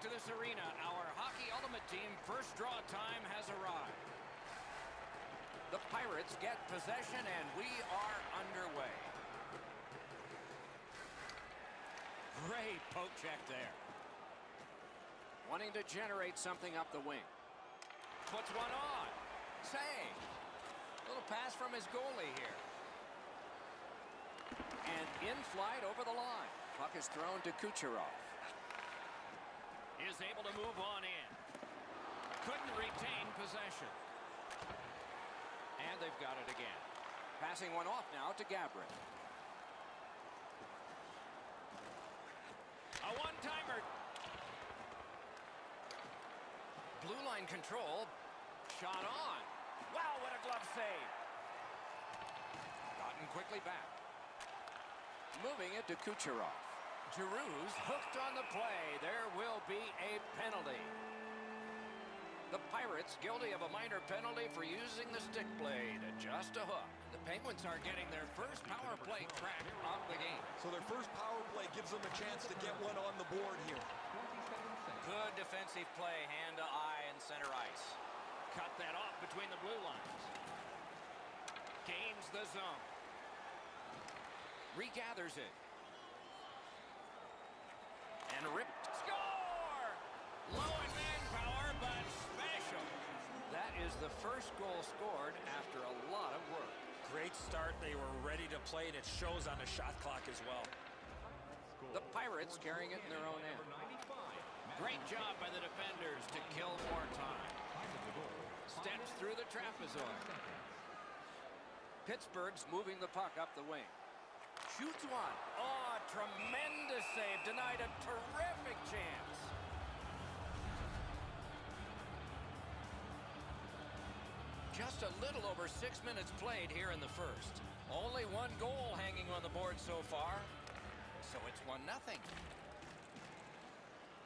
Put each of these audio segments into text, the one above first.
to this arena. Our Hockey Ultimate Team first draw time has arrived. The Pirates get possession, and we are underway. Great poke check there. Wanting to generate something up the wing. Puts one on. Save. Little pass from his goalie here. And in flight over the line. Puck is thrown to Kucherov. Able to move on in. Couldn't retain possession. And they've got it again. Passing one off now to Gabriel. A one-timer. Blue line control. Shot on. Wow, what a glove save. Gotten quickly back. Moving it to Kucherov. Giroux's hooked on the play. There will be a penalty. The Pirates guilty of a minor penalty for using the stick blade. Just a hook. The Penguins are getting their first power play crack of the game. So their first power play gives them a chance to get one on the board here. Good defensive play, hand to eye and center ice. Cut that off between the blue lines. Gains the zone. Regathers it. And ripped. Score! Low in manpower, but special. That is the first goal scored after a lot of work. Great start. They were ready to play, and it shows on the shot clock as well. The Pirates carrying it in their own end. Great job by the defenders to kill more time. Steps through the trapezoid. Pittsburgh's moving the puck up the wing. Shoots one. Oh, tremendous save. Denied a terrific chance. Just a little over six minutes played here in the first. Only one goal hanging on the board so far. So it's one nothing.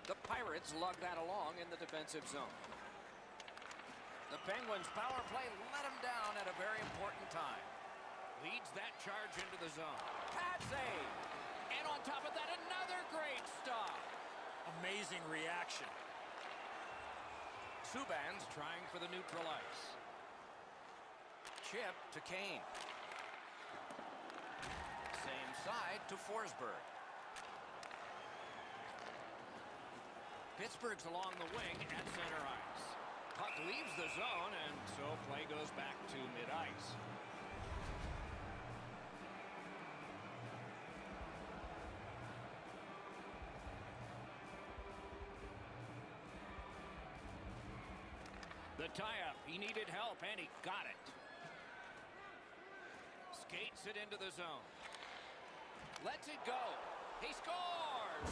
The Pirates lug that along in the defensive zone. The Penguins power play let them down at a very important time. Leads that charge into the zone. Pad save. And on top of that, another great stop. Amazing reaction. Subban's trying for the neutral ice. Chip to Kane. Same side to Forsberg. Pittsburgh's along the wing at center ice. Puck leaves the zone, and so play goes back to mid-ice. The tie-up. He needed help, and he got it. Skates it into the zone. Lets it go. He scores!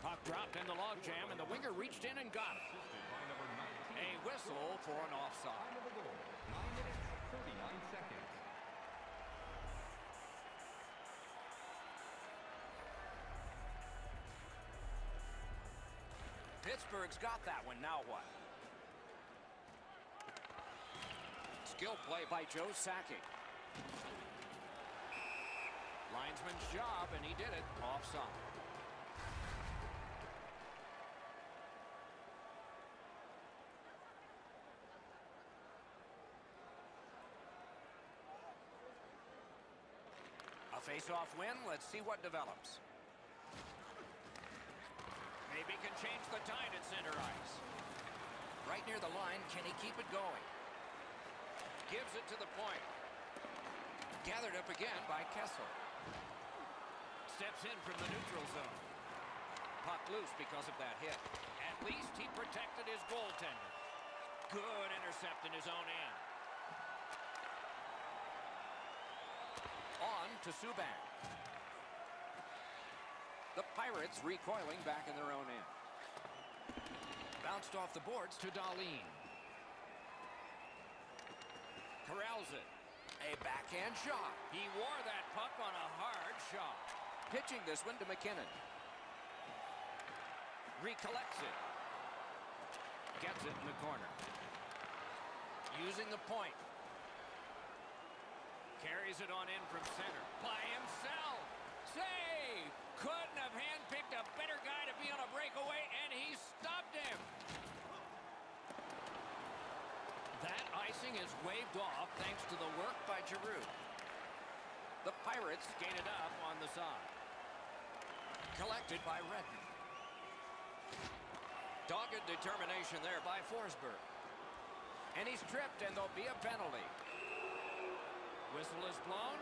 Puck dropped in the logjam, and the winger reached in and got it. A whistle for an offside. Pittsburgh's got that one. Now what? Skill play by Joe Sakic. Linesman's job, and he did it offside. A face-off win. Let's see what develops. Maybe can change the tide at center ice. Right near the line, can he keep it going? Gives it to the point. Gathered up again by Kessel. Steps in from the neutral zone. Puck loose because of that hit. At least he protected his goaltender. Good intercept in his own end. On to Subban. The Pirates recoiling back in their own end. Bounced off the boards to Darlene. Corrals it. A backhand shot. He wore that puck on a hard shot. Pitching this one to MacKinnon. Recollects it. Gets it in the corner. Using the point. Carries it on in from center. By himself. Save! Couldn't have handpicked a better guy to be on a breakaway, and he stopped him. That icing is waved off thanks to the work by Giroux. The Pirates skated up on the side. Collected by Redden. Dogged determination there by Forsberg. And he's tripped, and there'll be a penalty. Whistle is blown.